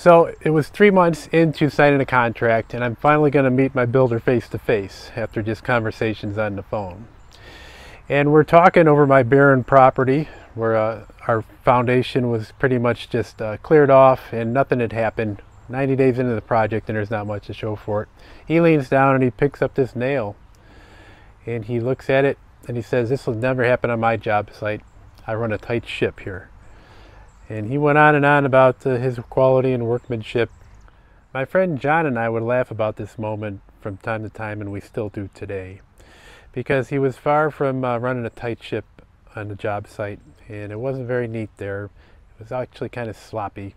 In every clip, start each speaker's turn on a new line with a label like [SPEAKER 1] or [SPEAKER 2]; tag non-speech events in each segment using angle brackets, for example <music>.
[SPEAKER 1] So it was three months into signing a contract and I'm finally going to meet my builder face to face after just conversations on the phone. And we're talking over my barren property where uh, our foundation was pretty much just uh, cleared off and nothing had happened. 90 days into the project and there's not much to show for it. He leans down and he picks up this nail and he looks at it and he says, this will never happen on my job site. I run a tight ship here. And he went on and on about uh, his quality and workmanship. My friend John and I would laugh about this moment from time to time, and we still do today, because he was far from uh, running a tight ship on the job site, and it wasn't very neat there. It was actually kind of sloppy.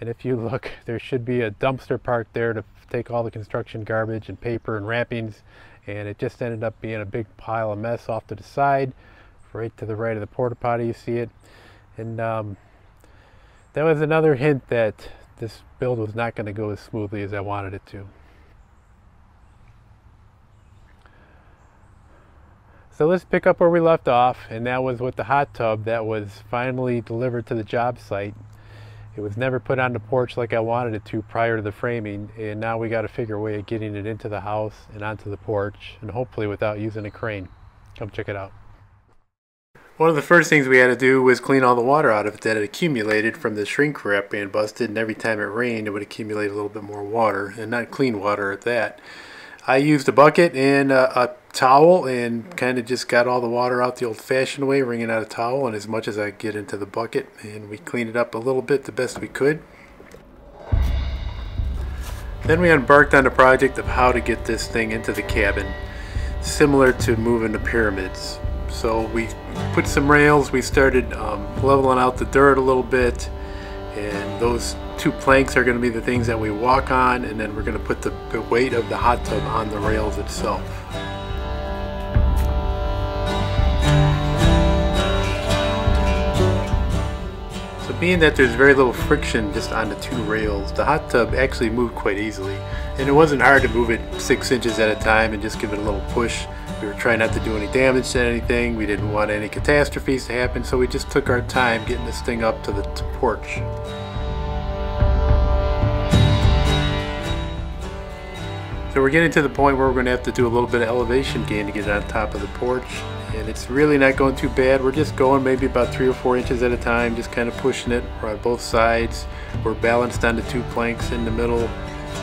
[SPEAKER 1] And if you <laughs> look, there should be a dumpster parked there to take all the construction garbage and paper and wrappings, and it just ended up being a big pile of mess off to the side, right to the right of the porta potty. You see it, and um, that was another hint that this build was not going to go as smoothly as I wanted it to. So let's pick up where we left off, and that was with the hot tub that was finally delivered to the job site. It was never put on the porch like I wanted it to prior to the framing, and now we got to figure a way of getting it into the house and onto the porch, and hopefully without using a crane. Come check it out. One of the first things we had to do was clean all the water out of it that had accumulated from the shrink wrap being busted and every time it rained it would accumulate a little bit more water and not clean water at that. I used a bucket and a, a towel and kind of just got all the water out the old-fashioned way, wringing out a towel and as much as I get into the bucket and we cleaned it up a little bit the best we could. Then we embarked on the project of how to get this thing into the cabin, similar to moving the pyramids. So we put some rails, we started um, leveling out the dirt a little bit, and those two planks are going to be the things that we walk on, and then we're going to put the, the weight of the hot tub on the rails itself. So being that there's very little friction just on the two rails, the hot tub actually moved quite easily. And it wasn't hard to move it six inches at a time and just give it a little push. We were trying not to do any damage to anything. We didn't want any catastrophes to happen, so we just took our time getting this thing up to the porch. So we're getting to the point where we're going to have to do a little bit of elevation gain to get it on top of the porch. And it's really not going too bad. We're just going maybe about three or four inches at a time, just kind of pushing it on both sides. We're balanced on the two planks in the middle,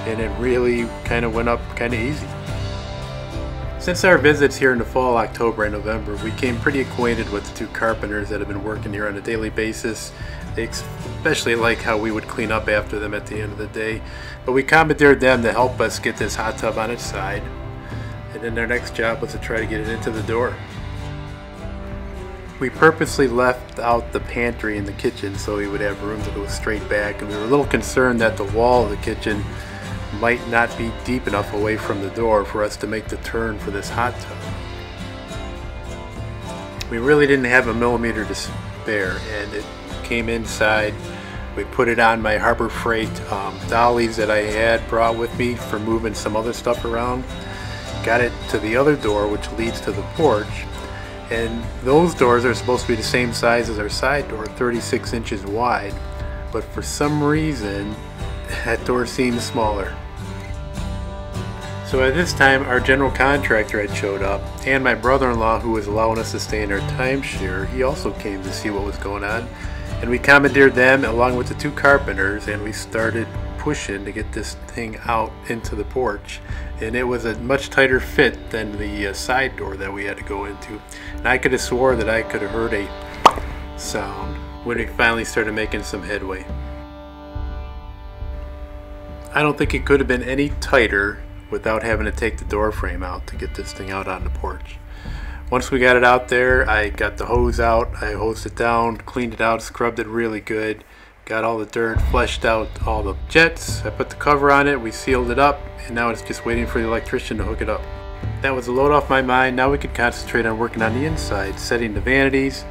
[SPEAKER 1] and it really kind of went up kind of easy. Since our visits here in the fall, October and November, we came pretty acquainted with the two carpenters that have been working here on a daily basis. They especially like how we would clean up after them at the end of the day. But we commandeered them to help us get this hot tub on its side. And then their next job was to try to get it into the door. We purposely left out the pantry in the kitchen so we would have room to go straight back and we were a little concerned that the wall of the kitchen might not be deep enough away from the door for us to make the turn for this hot tub. We really didn't have a millimeter to spare and it came inside. We put it on my Harbor Freight um, dollies that I had brought with me for moving some other stuff around. Got it to the other door which leads to the porch and those doors are supposed to be the same size as our side door, 36 inches wide. But for some reason, that door seems smaller. So at this time, our general contractor had showed up, and my brother-in-law, who was allowing us to stay in our timeshare, he also came to see what was going on. And we commandeered them along with the two carpenters, and we started pushing to get this thing out into the porch. And it was a much tighter fit than the uh, side door that we had to go into. And I could have swore that I could have heard a sound when we finally started making some headway. I don't think it could have been any tighter without having to take the door frame out to get this thing out on the porch. Once we got it out there, I got the hose out, I hosed it down, cleaned it out, scrubbed it really good, got all the dirt, fleshed out all the jets, I put the cover on it, we sealed it up, and now it's just waiting for the electrician to hook it up. That was a load off my mind, now we can concentrate on working on the inside, setting the vanities.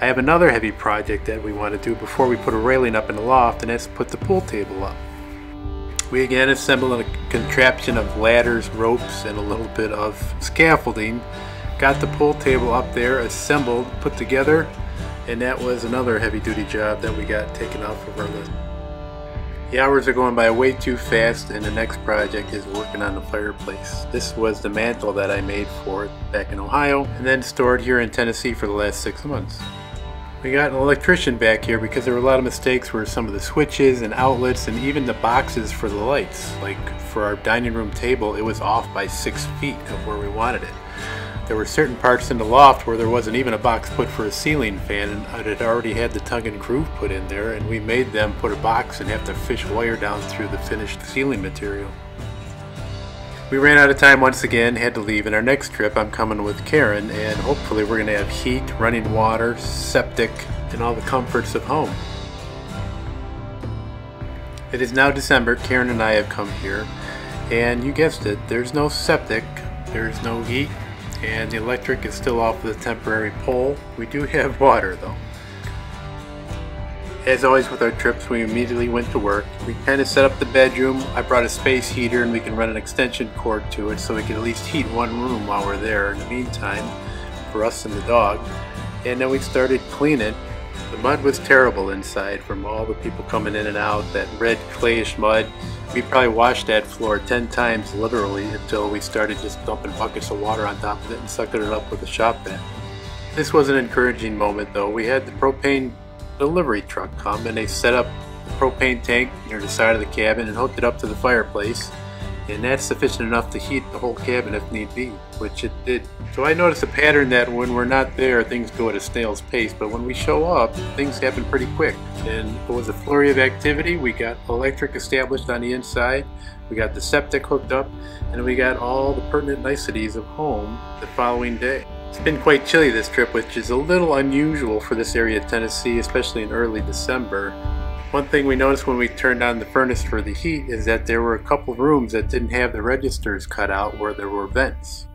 [SPEAKER 1] I have another heavy project that we want to do before we put a railing up in the loft, and that's put the pool table up. We again assembled a contraption of ladders, ropes, and a little bit of scaffolding. Got the pool table up there, assembled, put together, and that was another heavy duty job that we got taken off of our list. The hours are going by way too fast and the next project is working on the fireplace. This was the mantle that I made for it back in Ohio and then stored here in Tennessee for the last six months. We got an electrician back here because there were a lot of mistakes where some of the switches and outlets and even the boxes for the lights. Like for our dining room table, it was off by six feet of where we wanted it. There were certain parts in the loft where there wasn't even a box put for a ceiling fan and it had already had the tongue and groove put in there and we made them put a box and have to fish wire down through the finished ceiling material. We ran out of time once again, had to leave, and our next trip I'm coming with Karen and hopefully we're going to have heat, running water, septic, and all the comforts of home. It is now December, Karen and I have come here, and you guessed it, there's no septic, there's no heat, and the electric is still off the temporary pole. We do have water though. As always with our trips, we immediately went to work. We kind of set up the bedroom. I brought a space heater and we can run an extension cord to it so we can at least heat one room while we're there in the meantime for us and the dog. And then we started cleaning. The mud was terrible inside from all the people coming in and out, that red clayish mud. We probably washed that floor 10 times literally until we started just dumping buckets of water on top of it and sucking it up with a shop vac. This was an encouraging moment though. We had the propane delivery truck come and they set up the propane tank near the side of the cabin and hooked it up to the fireplace and that's sufficient enough to heat the whole cabin if need be, which it did. So I noticed a pattern that when we're not there, things go at a snail's pace, but when we show up, things happen pretty quick. And it was a flurry of activity. We got electric established on the inside, we got the septic hooked up, and we got all the pertinent niceties of home the following day. It's been quite chilly this trip, which is a little unusual for this area of Tennessee, especially in early December. One thing we noticed when we turned on the furnace for the heat is that there were a couple rooms that didn't have the registers cut out where there were vents.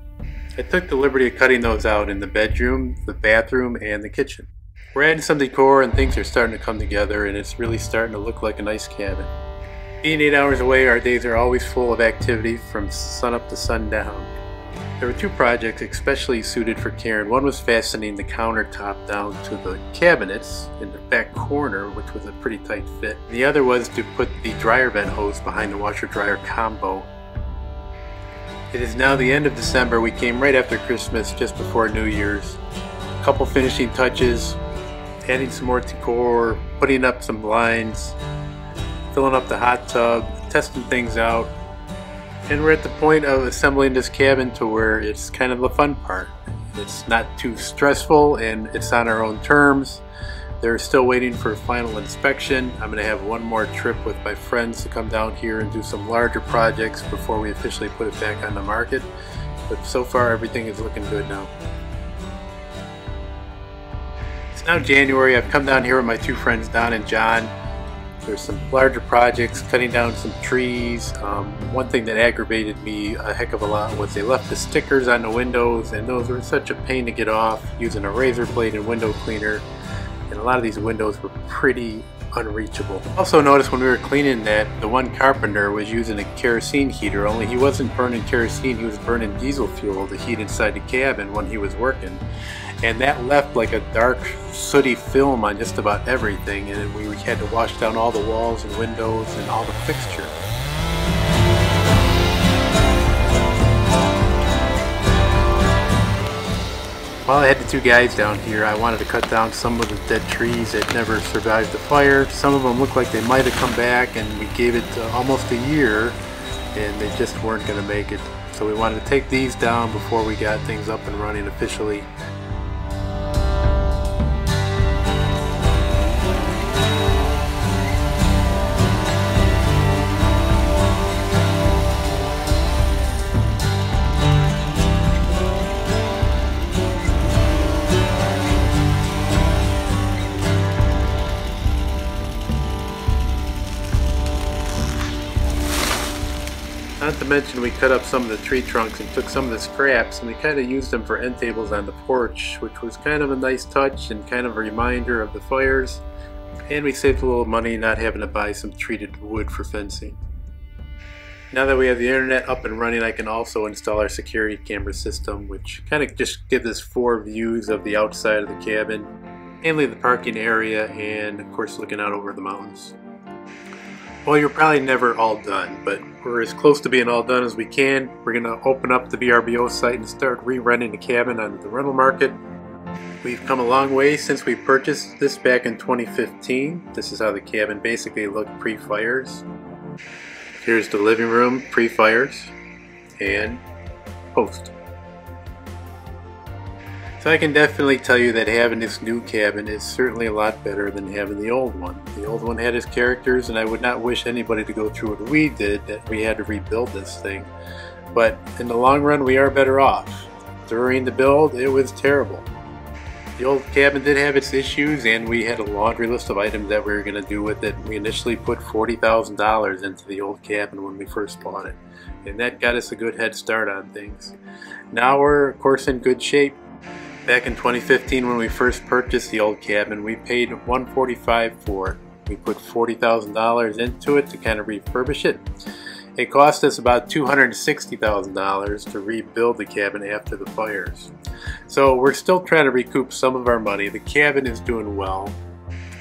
[SPEAKER 1] I took the liberty of cutting those out in the bedroom, the bathroom, and the kitchen. We're adding some decor and things are starting to come together and it's really starting to look like a nice cabin. Being 8 hours away, our days are always full of activity from sun up to sundown. There were two projects especially suited for Karen. One was fastening the countertop down to the cabinets in the back corner, which was a pretty tight fit. The other was to put the dryer vent hose behind the washer-dryer combo. It is now the end of December. We came right after Christmas, just before New Year's. A couple finishing touches, adding some more decor, putting up some blinds, filling up the hot tub, testing things out, and we're at the point of assembling this cabin to where it's kind of the fun part. It's not too stressful and it's on our own terms. They're still waiting for a final inspection. I'm going to have one more trip with my friends to come down here and do some larger projects before we officially put it back on the market. But so far everything is looking good now. It's now January. I've come down here with my two friends Don and John there's some larger projects, cutting down some trees. Um, one thing that aggravated me a heck of a lot was they left the stickers on the windows and those were such a pain to get off using a razor blade and window cleaner. And a lot of these windows were pretty unreachable. Also noticed when we were cleaning that the one carpenter was using a kerosene heater, only he wasn't burning kerosene, he was burning diesel fuel to heat inside the cabin when he was working and that left like a dark sooty film on just about everything and we had to wash down all the walls and windows and all the fixtures. While I had the two guys down here, I wanted to cut down some of the dead trees that never survived the fire. Some of them looked like they might have come back and we gave it uh, almost a year and they just weren't going to make it. So we wanted to take these down before we got things up and running officially. Mention we cut up some of the tree trunks and took some of the scraps and we kind of used them for end tables on the porch, which was kind of a nice touch and kind of a reminder of the fires. And we saved a little money not having to buy some treated wood for fencing. Now that we have the internet up and running, I can also install our security camera system, which kind of just gives us four views of the outside of the cabin, mainly the parking area and of course looking out over the mountains. Well, you're probably never all done, but we're as close to being all done as we can. We're going to open up the VRBO site and start re-renting the cabin on the rental market. We've come a long way since we purchased this back in 2015. This is how the cabin basically looked pre-fires. Here's the living room pre-fires and post. So I can definitely tell you that having this new cabin is certainly a lot better than having the old one. The old one had its characters and I would not wish anybody to go through what we did, that we had to rebuild this thing. But in the long run we are better off. During the build it was terrible. The old cabin did have its issues and we had a laundry list of items that we were going to do with it. We initially put $40,000 into the old cabin when we first bought it. And that got us a good head start on things. Now we're of course in good shape Back in 2015 when we first purchased the old cabin, we paid 145 for it. We put $40,000 into it to kind of refurbish it. It cost us about $260,000 to rebuild the cabin after the fires. So we're still trying to recoup some of our money. The cabin is doing well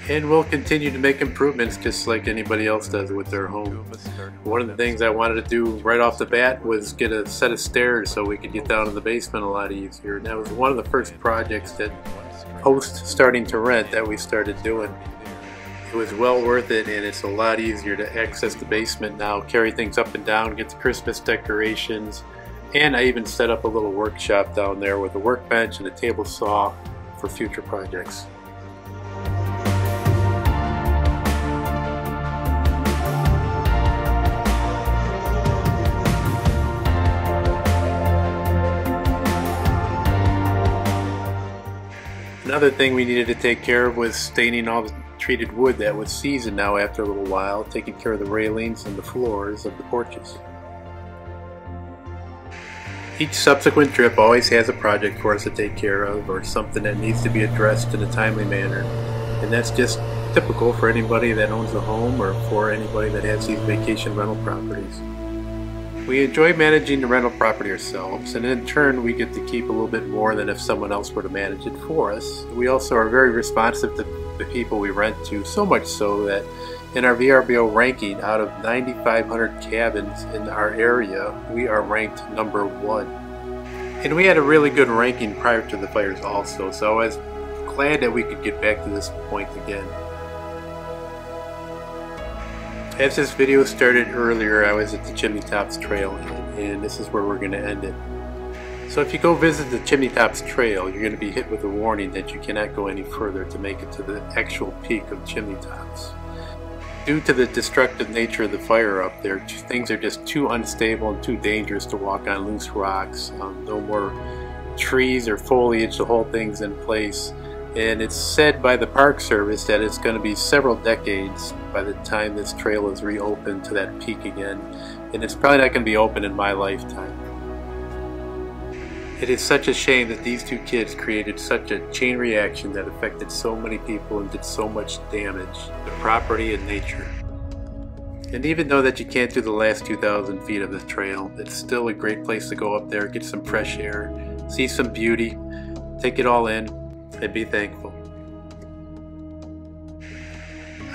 [SPEAKER 1] and we'll continue to make improvements just like anybody else does with their home. One of the things I wanted to do right off the bat was get a set of stairs so we could get down in the basement a lot easier. And that was one of the first projects that post starting to rent that we started doing. It was well worth it and it's a lot easier to access the basement now, carry things up and down, get the Christmas decorations, and I even set up a little workshop down there with a workbench and a table saw for future projects. Another thing we needed to take care of was staining all the treated wood that was seasoned now after a little while, taking care of the railings and the floors of the porches. Each subsequent trip always has a project for us to take care of or something that needs to be addressed in a timely manner. And that's just typical for anybody that owns a home or for anybody that has these vacation rental properties. We enjoy managing the rental property ourselves, and in turn we get to keep a little bit more than if someone else were to manage it for us. We also are very responsive to the people we rent to, so much so that in our VRBO ranking, out of 9,500 cabins in our area, we are ranked number one. And we had a really good ranking prior to the fires also, so I was glad that we could get back to this point again. As this video started earlier, I was at the Chimney Tops Trail, and this is where we're going to end it. So if you go visit the Chimney Tops Trail, you're going to be hit with a warning that you cannot go any further to make it to the actual peak of Chimney Tops. Due to the destructive nature of the fire up there, things are just too unstable and too dangerous to walk on loose rocks. Um, no more trees or foliage, the whole thing's in place and it's said by the Park Service that it's going to be several decades by the time this trail is reopened to that peak again, and it's probably not going to be open in my lifetime. It is such a shame that these two kids created such a chain reaction that affected so many people and did so much damage to property and nature. And even though that you can't do the last 2,000 feet of the trail, it's still a great place to go up there, get some fresh air, see some beauty, take it all in, and be thankful.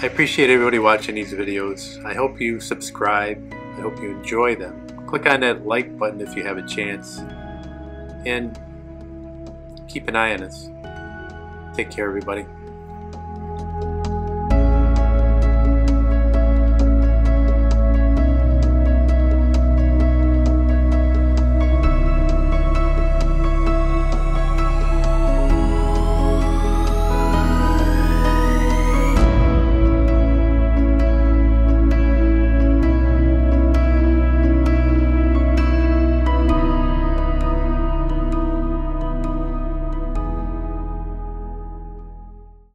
[SPEAKER 1] I appreciate everybody watching these videos. I hope you subscribe. I hope you enjoy them. Click on that like button if you have a chance. And keep an eye on us. Take care, everybody.